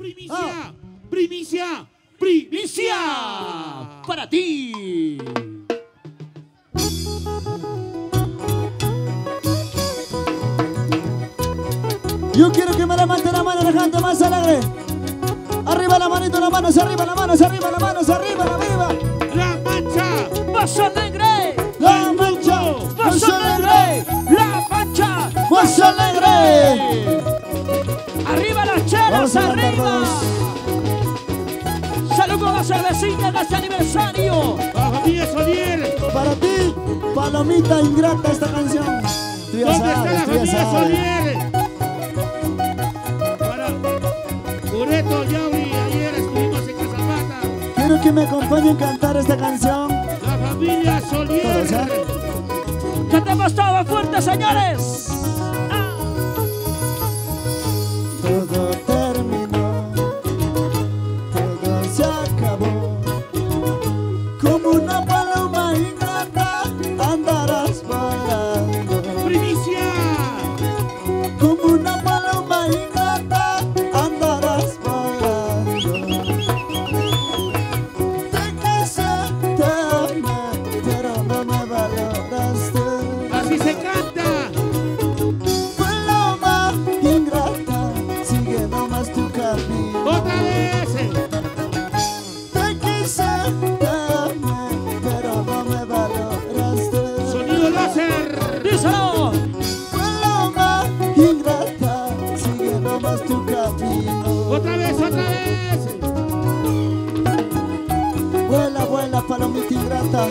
Primicia, Ah. primicia, primicia. Para ti. Yo quiero que me levante la mano la gente más alegre. Arriba la manito, la manos arriba, la manos arriba, la manos arriba, la viva. La mancha, ¡Más alegre! La mancha, ¡Más alegre! ¡La mancha! más alegre. Vamos ¡Arriba! ¡Saludos a la cervecita de este aniversario! la familia Solier. Para ti, palomita ingrata esta canción. Tú ya ¿Dónde está sabes, la tú ya familia sabes. Solier? Para Ureto, Yauri, ayer estuvimos en Casamata. Quiero que me acompañen a cantar esta canción. La familia Solier. ¡Cantemos todos fuertes, señores! Paloma ingrata, sigue nomás tu camino. Otra vez, otra vez. Vuela, vuela, palomita ingrata,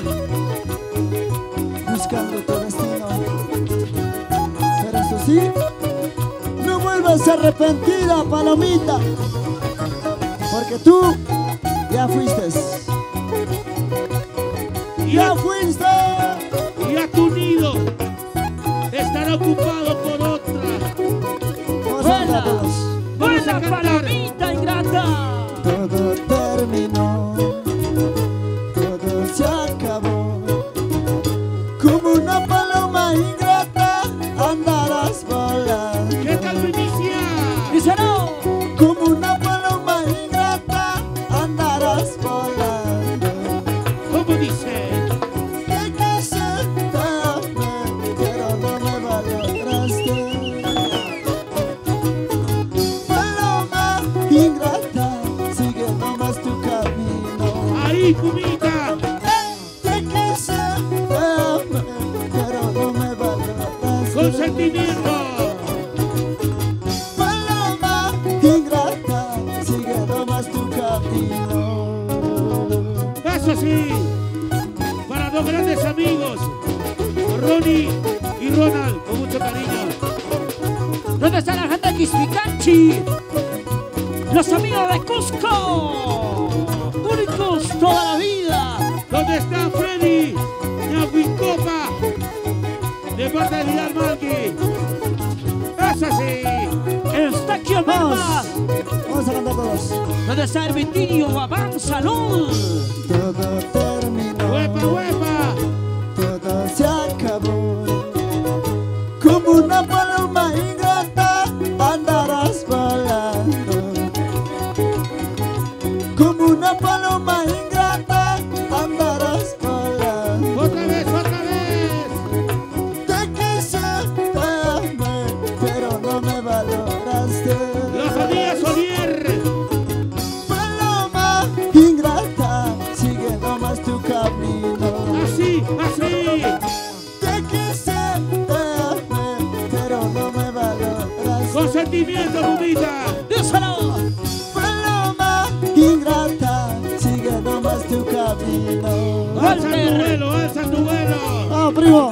buscando tu destino. Pero eso sí, no vuelvas arrepentida, palomita, porque tú ya fuiste. Ya fuiste. Ocupado por otra. Vamos a cantar todos. Vamos a ¡Buena cantar. palomita ingrata! Con sentimiento. Paloma ingrata, sigue nomás tu camino. Eso sí. Para dos grandes amigos. Ronnie y Ronald. Con mucho cariño. ¿Dónde está la gente de Quispicanchi? Los amigos de Cusco. Únicos toda la vida. ¿Dónde está Freddy? Ñahuicopa. De parte de Vidal El Merma. Vamos, vamos a cantar todos. ¿Dónde está el Vitinho Babán Salud? Todo terminó. Huepa, huepa. Con sentimiento, Pumita. ¡Díselo! Paloma ingrata, sigue nomás tu camino. Alza tu vuelo, alza tu vuelo. Vamos, primo.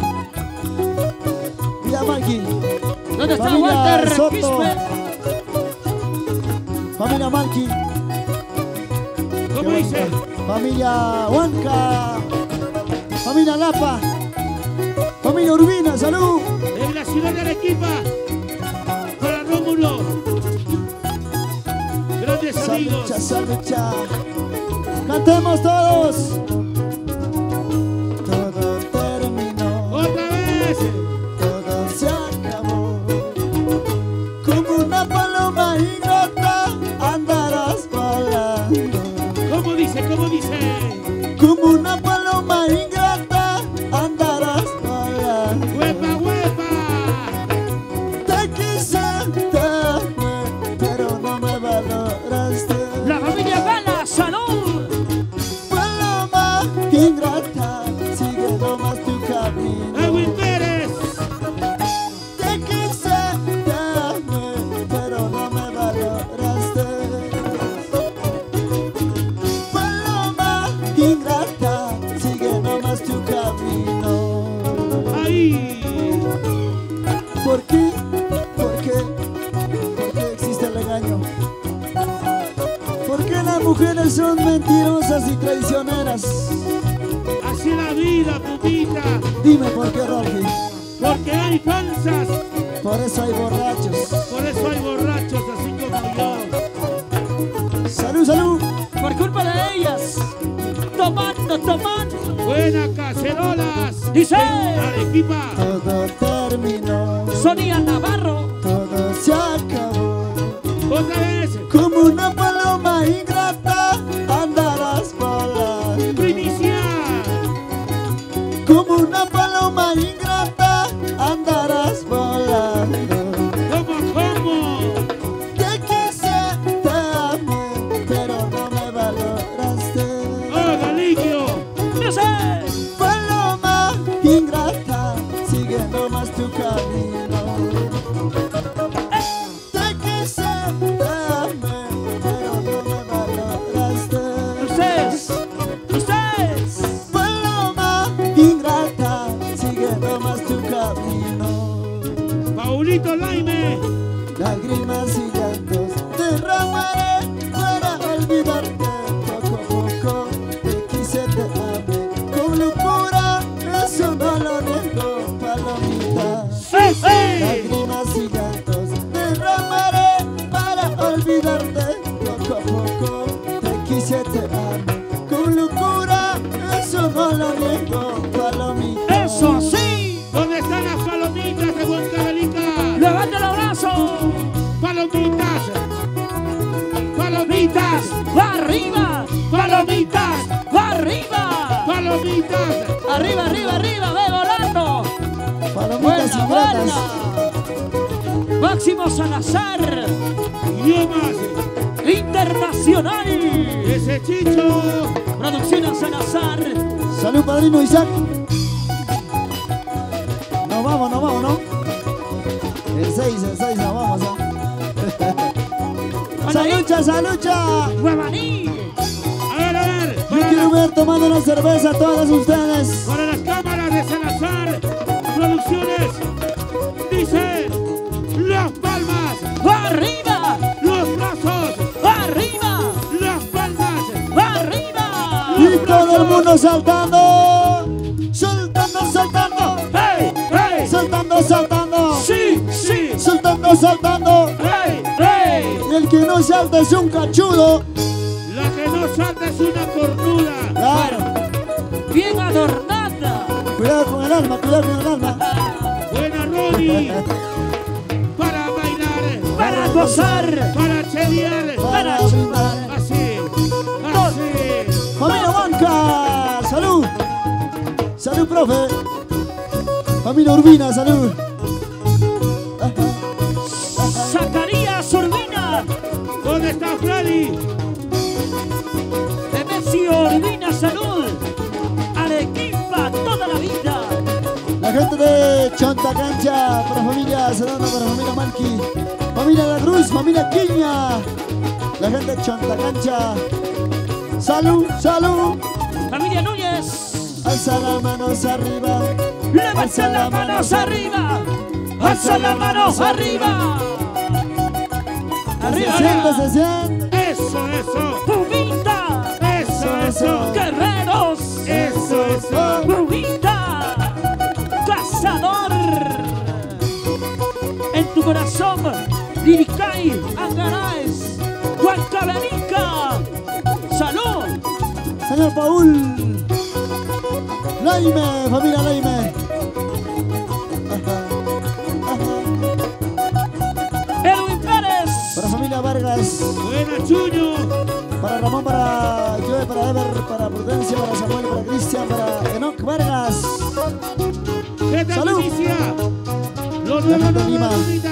Villa Malqui, ¿Dónde está Familia Walter Soto. Familia Malqui, ¿Cómo dice? familia Huanca, familia Lapa, familia Urbina, salud. En la ciudad de Arequipa. Rómulo. Grandes amigos. Salucha, salucha. Cantemos todos. Son mentirosas y traicioneras. Así la vida, pupita. Dime por qué, Rolfi. Porque hay falsas. Por eso hay borrachos. Por eso hay borrachos así como yo. Salud, salud. Por culpa de ellas. Tomando, tomando. Buenas cacerolas. Dice Arequipa. Todo terminó. Sonia Navarro. Todo se acabó. Otra vez. Palomitas. Va arriba. Palomitas. Va arriba. Palomitas. Arriba, arriba, arriba. Ve volando. Palomitas Buena, ingratas. buena. Máximo Salazar. Idiomas. Internacional. Ese chicho. Producciones Salazar. Salud, padrino Isaac. Nos vamos, nos vamos, ¿no? El 6, el 6, nos vamos. ¡Salucha, salucha! Guamaní. A ver, a ver. Yo quiero ver tomando una cerveza a todas ustedes. para las cámaras de Salazar Producciones. Dice. Las palmas. Arriba. Los brazos. Arriba. Las palmas. Arriba. Y todo el mundo saltando. Saltando, saltando. ¡Hey! ¡Hey! Saltando, saltando. ¡Sí! ¡Sí! Saltando, saltando. No salta es un cachudo. La que no salta es una cornuda. Claro. Bien adornada. Cuidado con el alma, cuidado con el alma. Buena Ronnie. Para bailar. Para gozar. Para chelear. Para brindar. Así. Así. Familia Banca, salud. Salud, profe. Familia Urbina, salud. ¿Dónde está Freddy? Demesio Urbina Salud. Arequipa toda la vida. La gente de Chonta Cancha, para familia Sedano, para familia Malki, familia La Cruz, familia Quiña, la gente de Chonta Cancha. Salud, salud. Familia Núñez. Alza las manos arriba. Levanten las manos arriba. Alza las manos arriba. Se Arriba. siente, se siente. Eso, eso. Pumita. Eso, eso. Guerreros. Eso, eso. Pumita. Cazador. En tu corazón. Liricay. Angaraes. Huancabenica. Salud. Señor Paul. Laime, familia Laime. Vargas, Buena Chuño. para Ramón, para Joe, para Ever, para Prudencia, para Samuel, para Cristian, para Enoch Vargas. ¿Qué tal, Salud. Lo nuevo,